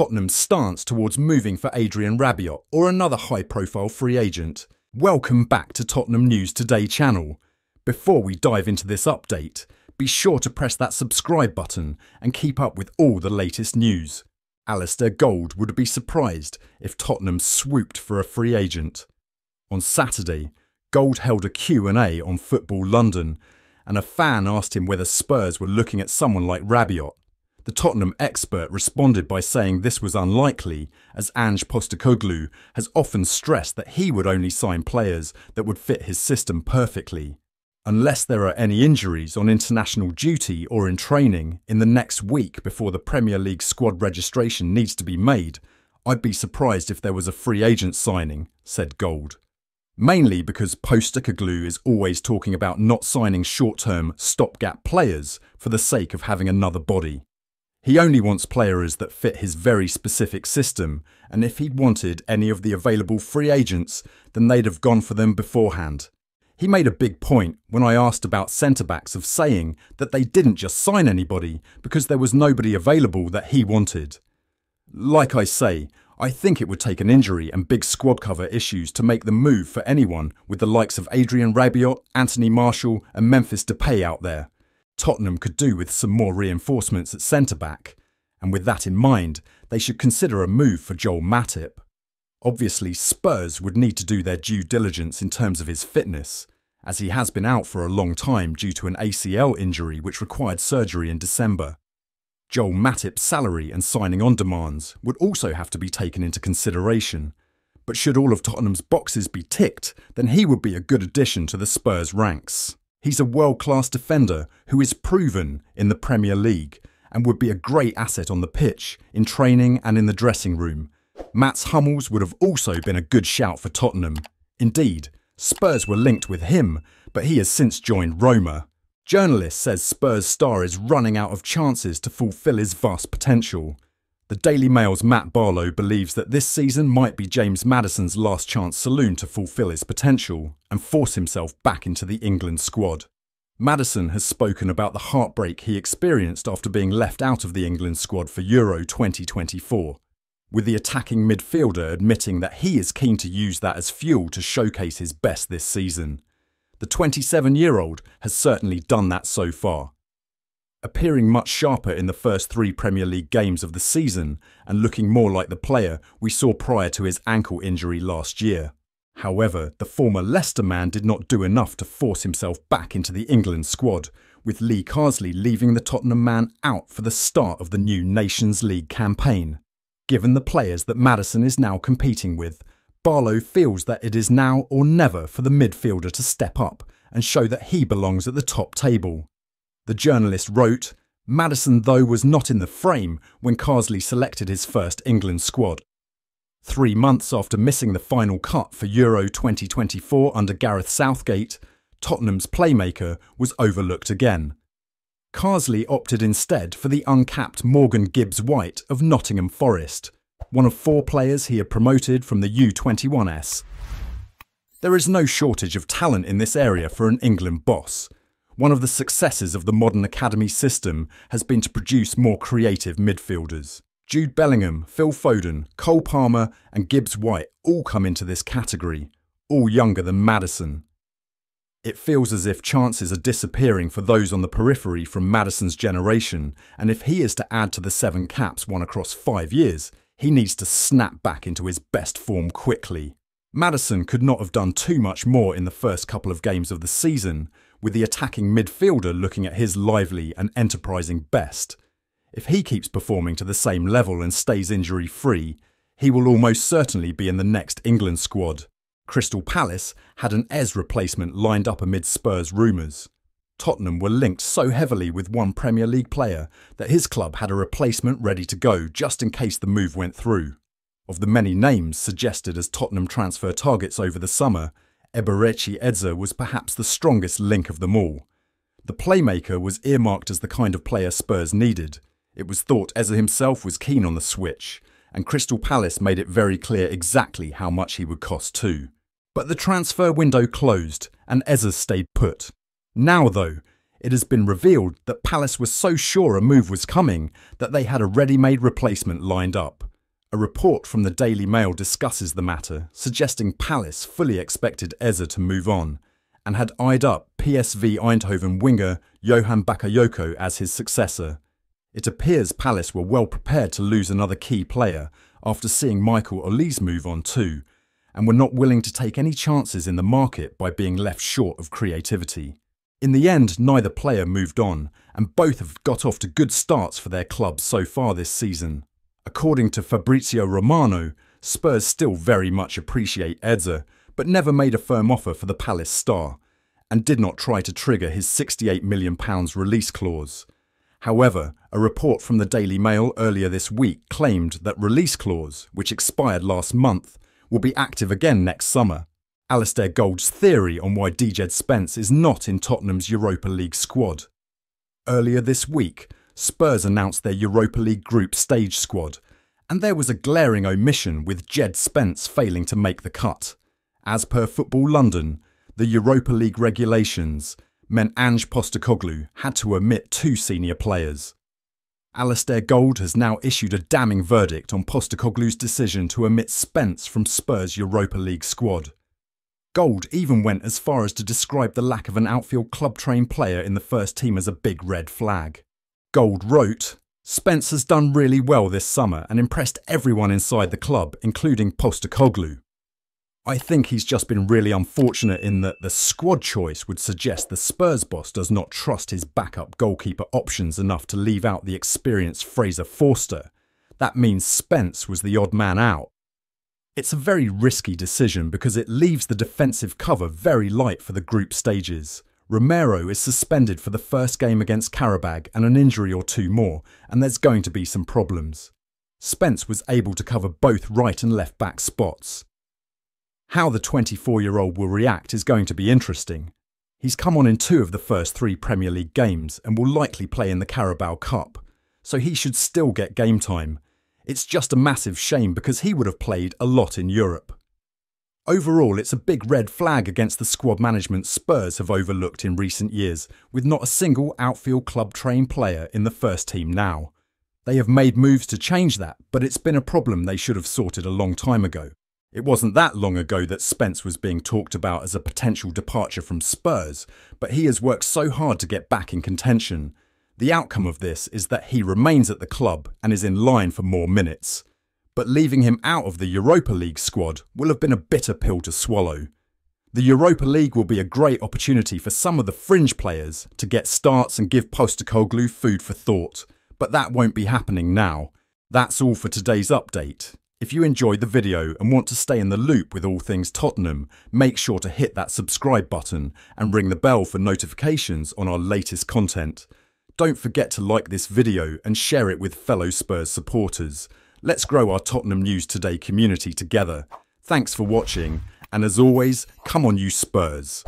Tottenham's stance towards moving for Adrien Rabiot or another high profile free agent. Welcome back to Tottenham News Today channel. Before we dive into this update, be sure to press that subscribe button and keep up with all the latest news. Alasdair Gold would be surprised if Tottenham swooped for a free agent. On Saturday, Gold held a Q&A on Football London and a fan asked him whether Spurs were looking at someone like Rabiot. The Tottenham expert responded by saying this was unlikely, as Ange Postecoglou has often stressed that he would only sign players that would fit his system perfectly. Unless there are any injuries on international duty or in training in the next week before the Premier League squad registration needs to be made, I'd be surprised if there was a free agent signing, said Gold. Mainly because Postecoglou is always talking about not signing short-term stopgap players for the sake of having another body. He only wants players that fit his very specific system, and if he'd wanted any of the available free agents, then they'd have gone for them beforehand. He made a big point when I asked about centre backs of saying that they didn't just sign anybody because there was nobody available that he wanted. Like I say, I think it would take an injury and big squad cover issues to make the move for anyone with the likes of Adrien Rabiot, Anthony Martial, and Memphis Depay out there. Tottenham could do with some more reinforcements at centre back, and with that in mind, they should consider a move for Joel Matip. Obviously, Spurs would need to do their due diligence in terms of his fitness, as he has been out for a long time due to an ACL injury which required surgery in December. Joel Matip's salary and signing on demands would also have to be taken into consideration, but should all of Tottenham's boxes be ticked, then he would be a good addition to the Spurs ranks. He's a world class defender who is proven in the Premier League and would be a great asset on the pitch, in training, and in the dressing room. Mats Hummels would have also been a good shout for Tottenham. Indeed, Spurs were linked with him, but he has since joined Roma. Journalist says Spurs star is running out of chances to fulfil his vast potential. The Daily Mail's Matt Barlow believes that this season might be James Maddison's last chance saloon to fulfil his potential and force himself back into the England squad. Maddison has spoken about the heartbreak he experienced after being left out of the England squad for Euro 2024, with the attacking midfielder admitting that he is keen to use that as fuel to showcase his best this season. The 27 year old has certainly done that so far appearing much sharper in the first three Premier League games of the season and looking more like the player we saw prior to his ankle injury last year. However, the former Leicester man did not do enough to force himself back into the England squad, with Lee Carsley leaving the Tottenham man out for the start of the new Nations League campaign. Given the players that Maddison is now competing with, Barlow feels that it is now or never for the midfielder to step up and show that he belongs at the top table. The journalist wrote, Maddison, though, was not in the frame when Carsley selected his first England squad. Three months after missing the final cut for Euro 2024 under Gareth Southgate, Tottenham's playmaker was overlooked again. Carsley opted instead for the uncapped Morgan Gibbs White of Nottingham Forest, one of four players he had promoted from the U21S. There is no shortage of talent in this area for an England boss. One of the successes of the modern academy system has been to produce more creative midfielders. Jude Bellingham, Phil Foden, Cole Palmer, and Gibbs White all come into this category, all younger than Maddison. It feels as if chances are disappearing for those on the periphery from Maddison's generation, and if he is to add to the seven caps won across five years, he needs to snap back into his best form quickly. Maddison could not have done too much more in the first couple of games of the season, with the attacking midfielder looking at his lively and enterprising best. If he keeps performing to the same level and stays injury free, he will almost certainly be in the next England squad. Crystal Palace had an Eze replacement lined up amid Spurs rumours. Tottenham were linked so heavily with one Premier League player that his club had a replacement ready to go just in case the move went through. Of the many names suggested as Tottenham transfer targets over the summer, Eberechi Eze was perhaps the strongest link of them all. The playmaker was earmarked as the kind of player Spurs needed. It was thought Eze himself was keen on the switch, and Crystal Palace made it very clear exactly how much he would cost too. But the transfer window closed, and Eze stayed put. Now, though, it has been revealed that Palace was so sure a move was coming that they had a ready made replacement lined up. A report from the Daily Mail discusses the matter, suggesting Palace fully expected Eze to move on and had eyed up PSV Eindhoven winger Johan Bakayoko as his successor. It appears Palace were well prepared to lose another key player after seeing Michael Olise move on too, and were not willing to take any chances in the market by being left short of creativity. In the end, neither player moved on, and both have got off to good starts for their clubs so far this season. According to Fabrizio Romano, Spurs still very much appreciate Eze, but never made a firm offer for the Palace star, and did not try to trigger his £68 million release clause. However, a report from the Daily Mail earlier this week claimed that release clause, which expired last month, will be active again next summer. Alasdair Gold's theory on why Djed Spence is not in Tottenham's Europa League squad. Earlier this week, Spurs announced their Europa League group stage squad, and there was a glaring omission with Djed Spence failing to make the cut. As per Football London, the Europa League regulations meant Ange Postecoglou had to omit two senior players. Alasdair Gold has now issued a damning verdict on Postecoglou's decision to omit Spence from Spurs' Europa League squad. Gold even went as far as to describe the lack of an outfield club-trained player in the first team as a big red flag. Gold wrote, Spence has done really well this summer and impressed everyone inside the club, including Postecoglou. I think he's just been really unfortunate in that the squad choice would suggest the Spurs boss does not trust his backup goalkeeper options enough to leave out the experienced Fraser Forster. That means Spence was the odd man out. It's a very risky decision because it leaves the defensive cover very light for the group stages. Romero is suspended for the first game against Qarabag and an injury or two more, and there's going to be some problems. Spence was able to cover both right and left back spots. How the 24 year old will react is going to be interesting. He's come on in two of the first three Premier League games and will likely play in the Carabao Cup, so he should still get game time. It's just a massive shame because he would have played a lot in Europe. Overall, it's a big red flag against the squad management Spurs have overlooked in recent years, with not a single outfield club trained player in the first team now. They have made moves to change that, but it's been a problem they should have sorted a long time ago. It wasn't that long ago that Spence was being talked about as a potential departure from Spurs, but he has worked so hard to get back in contention. The outcome of this is that he remains at the club and is in line for more minutes. But leaving him out of the Europa League squad will have been a bitter pill to swallow. The Europa League will be a great opportunity for some of the fringe players to get starts and give Postecoglou food for thought, but that won't be happening now. That's all for today's update. If you enjoyed the video and want to stay in the loop with all things Tottenham, make sure to hit that subscribe button and ring the bell for notifications on our latest content. Don't forget to like this video and share it with fellow Spurs supporters. Let's grow our Tottenham News Today community together. Thanks for watching, and as always, come on you Spurs.